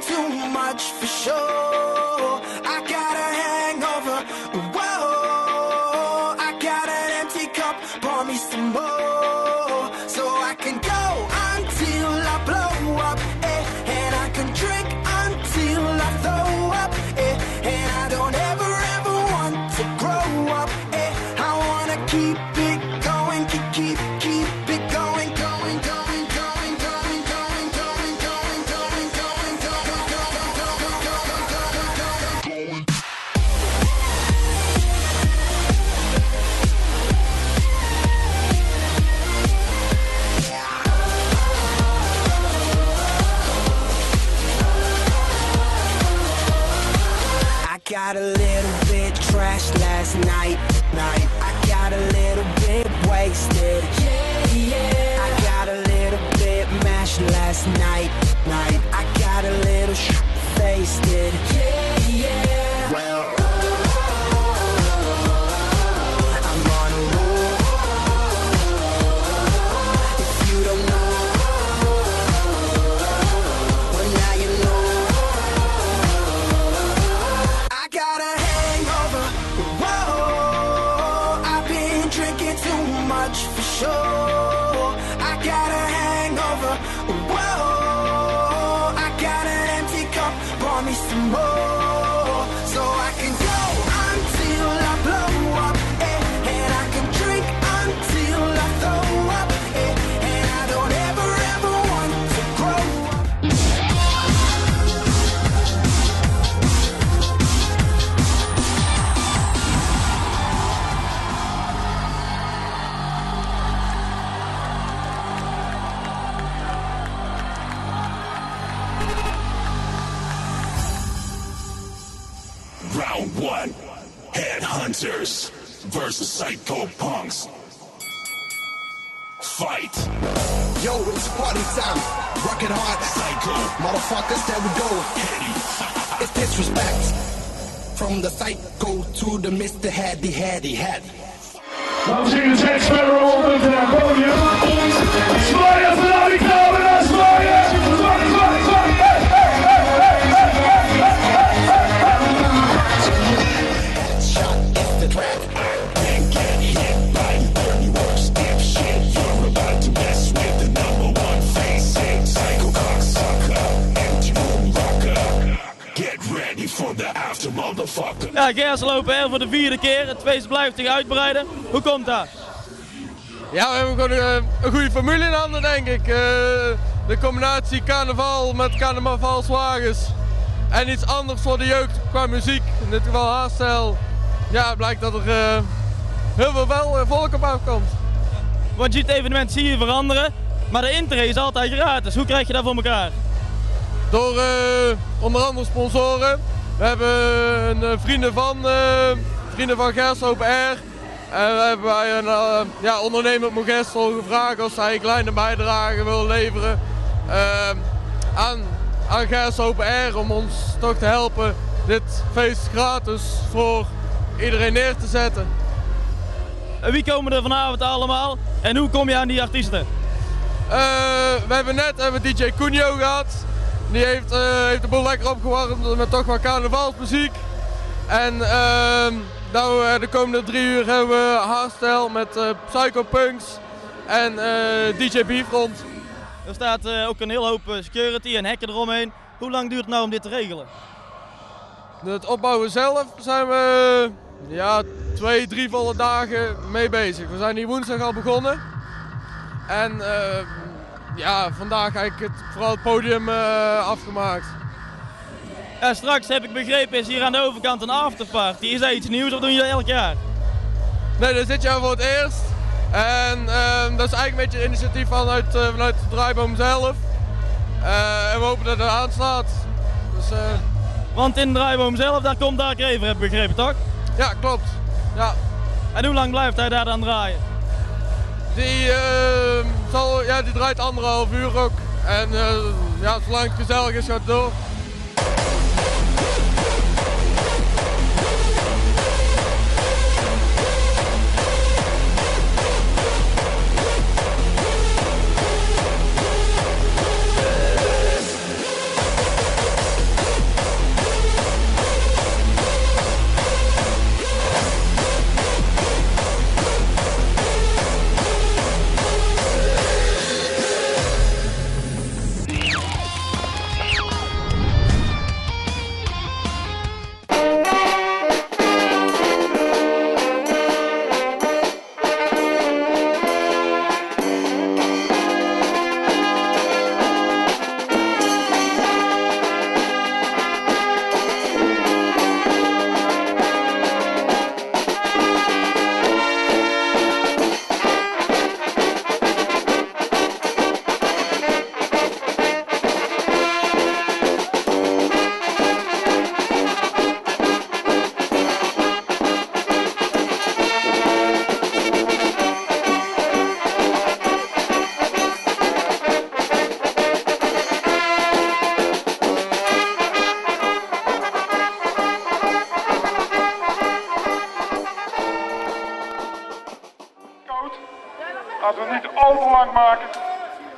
too much for sure. I me some more, Round one. Headhunters versus psycho punks. Fight. Yo, it's party time. Rockin' hard. Psycho. Motherfuckers, there we go. It's disrespect. From the psycho to the Mr. Hatty Hatty Hatty. I'm seeing the text better open than I told. Smile for Gers lopen er voor de vierde keer. Het feest blijft zich uitbreiden. Hoe komt dat? Ja, we hebben gewoon eh, een goede formule in handen, denk ik. Eh, de combinatie carnaval met carnavalswagens. En iets anders voor de jeugd qua muziek. In dit geval haarstijl. Ja, blijkt dat er eh, heel veel wel, volk op afkomt. Want je het evenement zie je veranderen. Maar de intree is altijd gratis. Hoe krijg je dat voor elkaar? Door onder andere sponsoren. We hebben een eh, vrienden van, eh, vrienden van Gers Open Air. En we hebben bij een eh, ja, ondernemer Mogestel gevraagd als hij een kleine bijdrage wil leveren eh, aan, aan Gers Open Air om ons toch te helpen dit feest gratis voor iedereen neer te zetten. En wie komen er vanavond allemaal? En hoe kom je aan die artiesten? Eh, we hebben net hebben DJ Cunio gehad. Die heeft, eh, heeft de boel lekker opgewarmd met toch wat carnavalsmuziek. En ehm, nou, eh, de komende drie uur hebben we hardstyle met eh Psycho Punks en DJ Bifront. Er staat ook een hele hoop security en hekken eromheen. Hoe lang duurt het nou om dit te regelen? Het opbouwen zelf zijn we ja, twee, drie volle dagen mee bezig. We zijn hier woensdag al begonnen. En eh, ja, vandaag eigenlijk het, vooral het podium eh, afgemaakt. Ja, straks heb ik begrepen is hier aan de overkant een afterparty. Is dat iets nieuws of doen jullie elk jaar? Nee, dat is dit jaar voor het eerst. En ehm, dat is eigenlijk een beetje een initiatief vanuit, eh, vanuit de draaiboom zelf. Eh, en we hopen dat het aanslaat. Dus Want in de draaiboom zelf, daar komt Dark Raver, heb ik begrepen, toch? ja, klopt. Ja. En hoe lang blijft hij daar dan draaien? Die, ehm, zal, ja, die draait anderhalf uur ook. En eh, ja, zolang het gezellig is, gaat het door. Maken.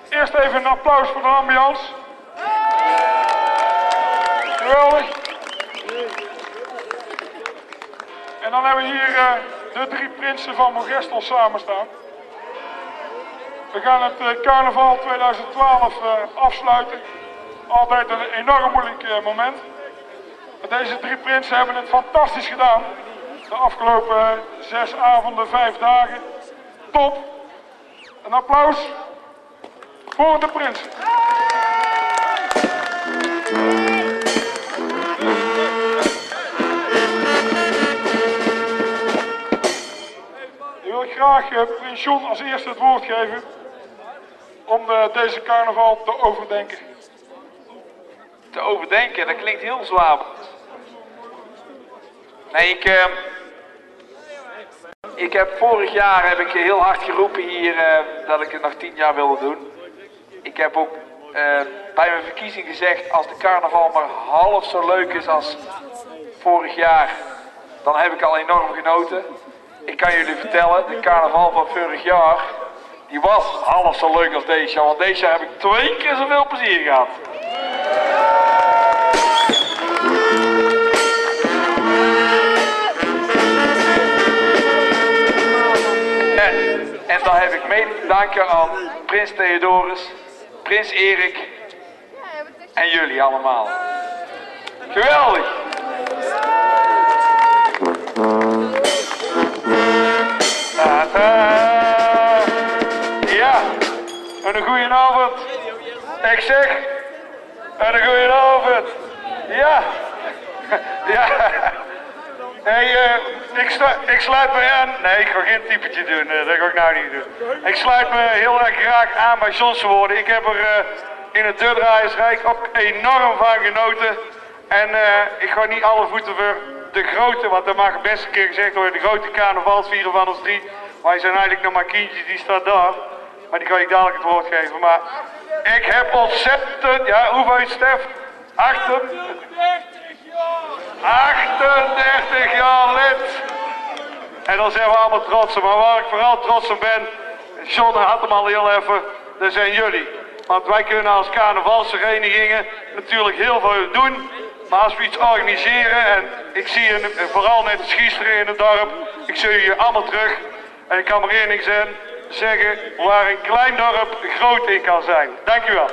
Eerst even een applaus voor de ambiance. Geweldig. En dan hebben we hier eh, de drie prinsen van Mogestel samen staan. We gaan het eh, carnaval 2012 eh, afsluiten. Altijd een enorm moeilijk moment. Deze drie prinsen hebben het fantastisch gedaan. De afgelopen zes avonden, vijf dagen. Top. Een applaus voor de prinsen. Ik wil graag eh, prins John als eerste het woord geven om eh, deze carnaval te overdenken. te overdenken. Dat klinkt heel zwaar. Nee, ik, eh, ik heb vorig jaar heb ik heel hard geroepen hier eh, dat ik het nog tien jaar wilde doen. Ik heb ook eh, bij mijn verkiezing gezegd, als de carnaval maar half zo leuk is als vorig jaar, dan heb ik al enorm genoten. Ik kan jullie vertellen, de carnaval van vorig jaar, die was half zo leuk als deze jaar. Want deze jaar heb ik twee keer zoveel plezier gehad. Ik mee te danken aan Prins Theodorus, Prins Erik en jullie allemaal. Geweldig! Ja, en een goeie avond. Ik zeg, en een goeie avond. Ja, ja. Hey, eh, ik, ik sluit me aan. Nee, ik ga geen typetje doen. eh, dat ga ik nou niet doen. Ik sluit me heel erg graag aan bij John's woorden. Ik heb er eh, in het Deurdraaiersrijk ook enorm van genoten. En ik ga niet alle voeten voor de grote, want dat mag best een keer gezegd worden, de grote carnavalsvieren van ons drie. Wij zijn eigenlijk nog maar kindjes, die staat daar. Maar die ga ik dadelijk het woord geven. Maar ik heb ontzettend, ja, hoeveel Stef? Achter. 38 jaar lid. En dan zijn we allemaal trots. Maar waar ik vooral trots op ben, John had hem al heel even, dat zijn jullie. Want wij kunnen als carnavalsverenigingen natuurlijk heel veel doen. Maar als we iets organiseren, en ik zie je vooral net als gisteren in het dorp, ik zie je allemaal terug. En ik kan maar één ding zeggen waar een klein dorp groot in kan zijn. Dankjewel.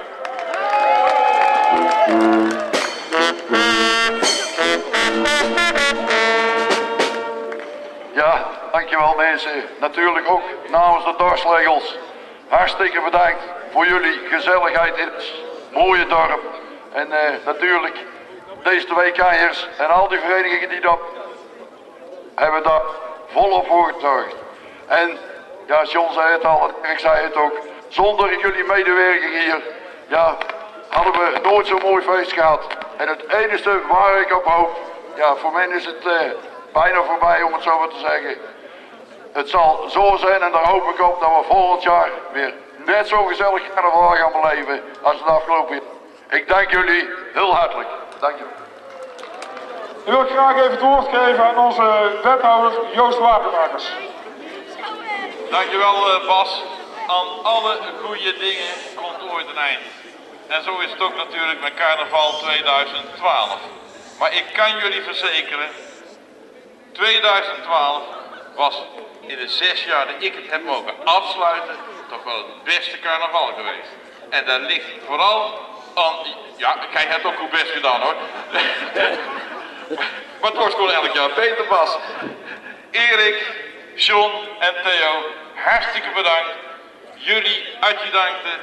Dankjewel mensen. Natuurlijk ook namens de dorpsregels. Hartstikke bedankt voor jullie gezelligheid in het mooie dorp. En eh, natuurlijk deze twee kanjers en al die verenigingen die dat hebben daar volop voor gezorgd. En ja, John zei het al ik zei het ook. Zonder jullie medewerking hier, ja, hadden we nooit zo'n mooi feest gehad. En het enige waar ik op hoop, ja, voor mij is het eh, bijna voorbij om het zo maar te zeggen. Het zal zo zijn en daar hoop ik op dat we volgend jaar weer net zo gezellig carnaval gaan beleven als het afgelopen jaar. Ik dank jullie heel hartelijk. Dank je. Nu wil ik graag even het woord geven aan onze wethouder Joost Wapenmakers. Dankjewel eh, Bas. Aan alle goede dingen komt ooit een eind. En zo is het ook natuurlijk met carnaval 2012. Maar ik kan jullie verzekeren, 2012 was in de zes jaar dat ik het heb mogen afsluiten toch wel het beste carnaval geweest. En dat ligt vooral aan, ja, jij hebt ook goed best gedaan hoor. maar het wordt gewoon elk jaar beter Bas. Erik, John en Theo, hartstikke bedankt. Jullie adjudanten,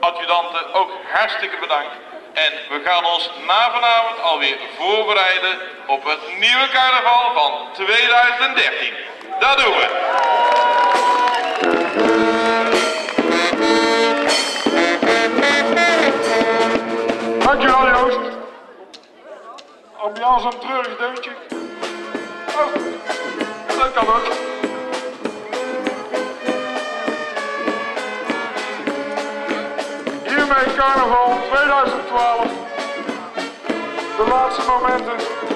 adjudanten ook hartstikke bedankt. En we gaan ons na vanavond alweer voorbereiden op het nieuwe carnaval van 2013. Dat doen we. Dankjewel Joost. Ambiance een treurig deuntje. Oh, dat kan ook. Hiermee carnaval 2012. De laatste momenten.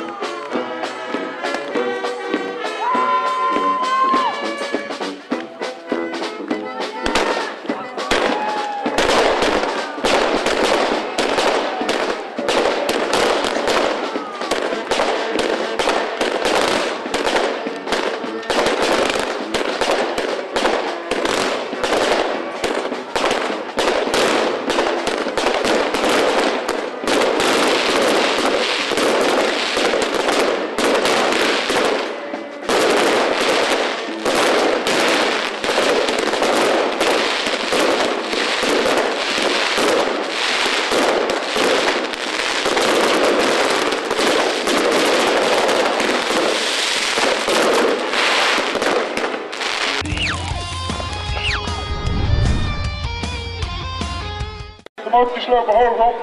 Knoopjes lopen hoog op.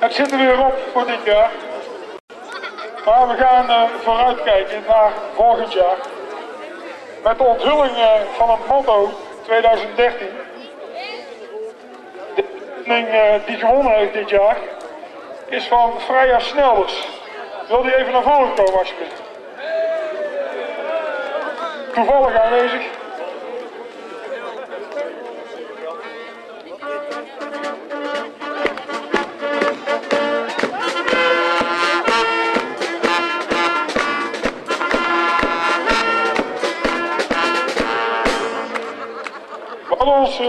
Het zit er weer op voor dit jaar. Maar we gaan eh, vooruitkijken naar volgend jaar. Met de onthulling eh, van het motto 2013. De oefening eh, die gewonnen heeft dit jaar is van Freya Snelders. Wil die even naar voren komen alsjeblieft? Toevallig aanwezig.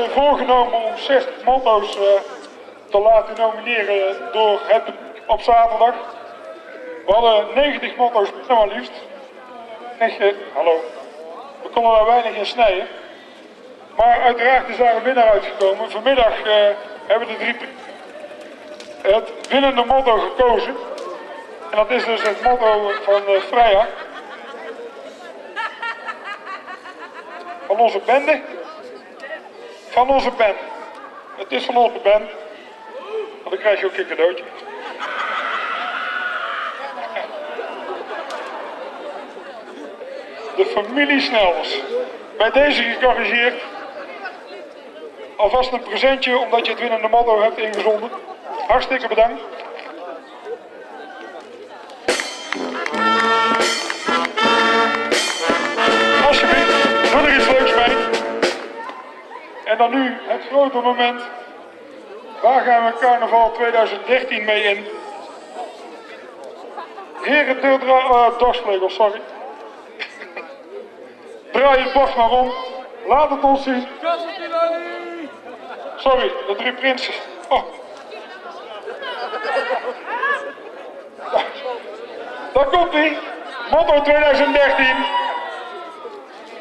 Eh, voorgenomen om 60 motto's eh, te laten nomineren door het op zaterdag. We hadden 90 motto's maar liefst. Eh, hallo. We konden daar weinig in snijden. Maar uiteraard is daar een winnaar uitgekomen. Vanmiddag eh, hebben de drie het winnende motto gekozen. En dat is dus het motto van Freya. Van onze bende. Van onze band. Het is van onze band. Want dan krijg je ook een cadeautje. De familie Snellers. Bij deze gecorrigeerd. Alvast een presentje omdat je het winnende motto hebt ingezonden. Hartstikke bedankt. En dan nu het grote moment. Waar gaan we carnaval 2013 mee in? Heren deurdra uh, dorsvlegels, sorry. Draai het bord maar om. Laat het ons zien. Sorry, de drie prinsen. Oh. Daar komt hij. Motto 2013.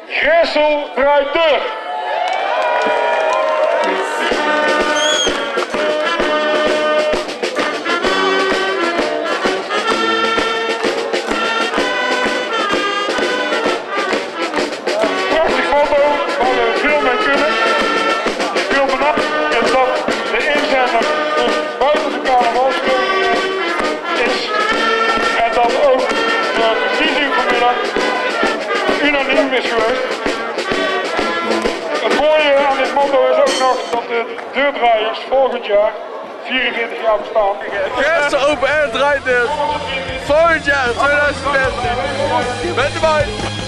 Gressel draait deur. Is geweest. Het mooie aan dit motto is ook nog dat de deurdraaiers volgend jaar 44 jaar bestaan. Gisteren open air draait dit. Volgend jaar, 2014. Bent erbij.